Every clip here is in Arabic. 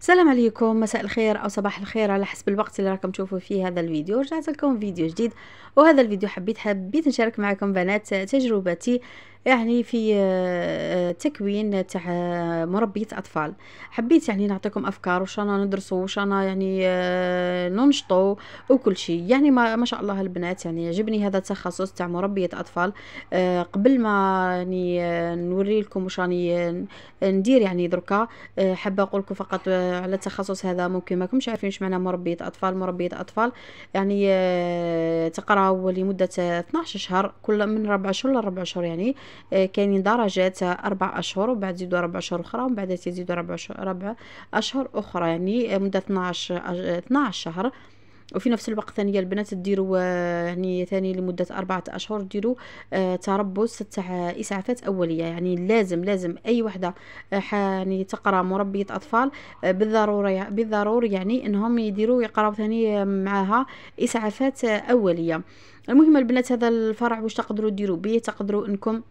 السلام عليكم مساء الخير أو صباح الخير على حسب الوقت اللي راكم تشوفوا فيه هذا الفيديو. رجعت لكم فيديو جديد وهذا الفيديو حبيت حبيت نشارك معكم بنات تجربتي يعني في آه، تكوين تاع مربية أطفال. حبيت يعني نعطيكم أفكار وش أنا ندرسوا وش أنا يعني آه، ننشطوا وكل شيء يعني ما, ما شاء الله البنات يعني عجبني هذا التخصص تاع مربية أطفال. آه، قبل ما يعني نوري لكم وش راني ندير يعني دركا حابة أقول لكم فقط على التخصص هذا ممكن ما كنتش عارفين معنى مربية أطفال. مربية أطفال يعني تقراو لمدة 12 شهر كل من ربع شهور لربع شهور يعني. آه، كاينين درجات أربع أشهر وبعد يزيدوا أربع أشهر أخرى ومن بعد يزيدوا ربع ربع أشهر أخرى. يعني مدة 12 12 شهر. وفي نفس الوقت ثانية البنات ديروا آه، يعني ثاني لمدة أربعة أشهر ديروا آه، تربص تاع إسعافات أولية. يعني لازم لازم أي وحدة يعني تقرأ مربية أطفال بالضرورة بالضرورة يعني إنهم يديروا يقراو ثاني معاها إسعافات أولية. المهم البنات هذا الفرع واش تقدروا ديروا به تقدروا إنكم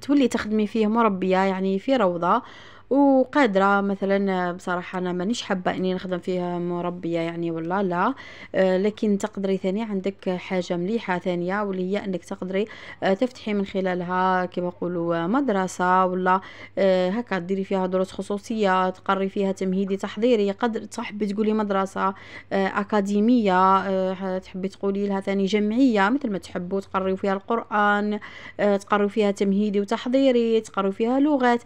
تولي تخدمي فيه مربية يعني في روضة. وقادرة مثلا بصراحة أنا مانيش حابة إني نخدم فيها مربية يعني ولا لا. آه، لكن تقدري ثاني عندك حاجة مليحة ثانية واللي هي أنك تقدري آه، تفتحي من خلالها كما يقولوا مدرسة ولا آه، هكا ديري فيها دروس خصوصية تقري فيها تمهيدي تحضيري قدر تحبي تقولي مدرسة أكاديمية تحبي تقولي لها ثاني جمعية مثل ما تحبوا تقريو فيها القرآن تقريو فيها تمهيدي وتحضيري تقريو فيها لغات.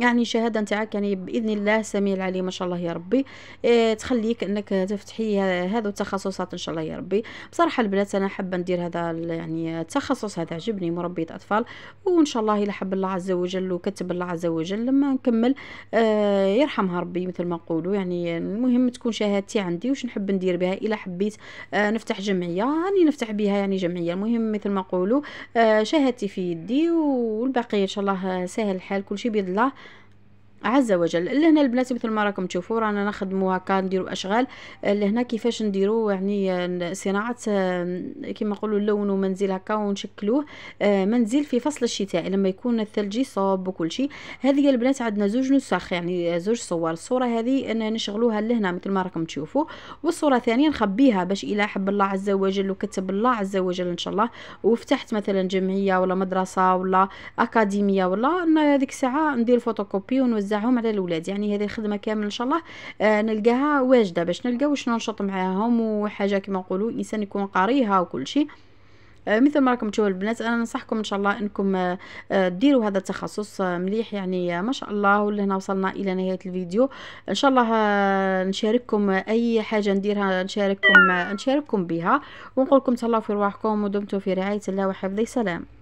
يعني شهادة نتاعك يعني بإذن الله سميع العليم ما شاء الله يا ربي. إيه تخليك إنك تفتحي هذو التخصصات إن شاء الله يا ربي. بصراحة البنات أنا حابة ندير هذا يعني التخصص هذا عجبني مربيه اطفال وإن شاء الله إلى حب الله عز وجل وكتب الله عز وجل لما نكمل. آه يرحمها ربي مثل ما نقولوا. يعني المهم تكون شهادتي عندي وش نحب ندير بها؟ إلى حبيت آه نفتح جمعية. راني نفتح بها يعني جمعية. المهم مثل ما نقولوا آه شهادتي في يدي والباقي إن شاء الله سهل الحال. كل شيء بيد الله. عز وجل. لهنا البنات مثل ما راكم تشوفوا رانا نخدموا هكا نديروا أشغال. لهنا كيفاش نديروا يعني صناعة كما نقولوا نلونوا منزل هكا ونشكلوه منزل في فصل الشتاء لما يكون الثلج يصوب وكل شيء هذه البنات عندنا زوج نسخ يعني زوج صور. الصورة هذه نشغلوها لهنا مثل ما راكم تشوفوا. والصورة الثانية نخبيها باش إلى حب الله عز وجل وكتب الله عز وجل إن شاء الله. وفتحت مثلا جمعية ولا مدرسة ولا أكاديمية ولا هذيك الساعة ندير فوتوكوبي ونوزع نوزعهم على الاولاد يعني هذه الخدمة كامل إن شاء الله آه نلقاها واجدة باش نلقاو واش ننشط معاهم وحاجة كما نقولوا الإنسان يكون قاريها وكل شيء. آه مثل ما راكم تشوفوا البنات أنا ننصحكم إن شاء الله إنكم آه, ديروا هذا التخصص مليح. يعني ما شاء الله ولهنا وصلنا إلى نهاية الفيديو. إن شاء الله نشارككم أي حاجة نديرها نشارككم نشارككم بها. ونقول لكم تهلاو في رواحكم ودمتم في رعاية الله وحفظه. سلام.